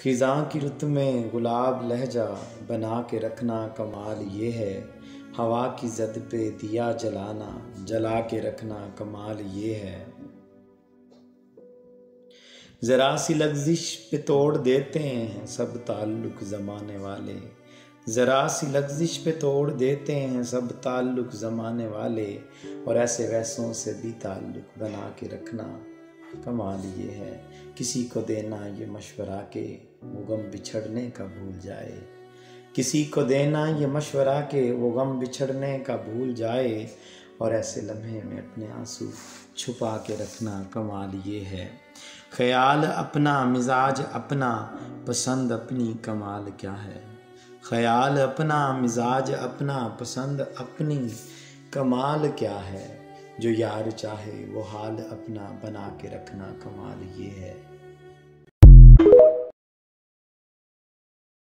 खिज़ा की रुत में गुलाब लहजा बना के रखना कमाल ये है। हवा की जद पे दिया जलाना, जला के रखना कमाल ये है। ज़रा सी लग्जिश पे तोड़ देते हैं सब ताल्लुक ज़माने वाले। ज़रा सी लग्जिश पे तोड़ देते हैं सब ताल्लुक ज़माने वाले। और ऐसे वैसों से भी ताल्लुक बना के रखना कमाल ये है, किसी को देना ये मशवरा के वो गम बिछड़ने का भूल जाए। किसी को देना ये मशवरा के वो गम बिछड़ने का भूल जाए, और ऐसे लम्हे में अपने आँसू छुपा के रखना कमाल ये है। ख्याल अपना, मिजाज अपना, पसंद अपनी कमाल क्या है? ख्याल अपना, मिजाज अपना, पसंद अपनी कमाल क्या है? जो यार चाहे वो हाल अपना बना के रखना कमाल ये है।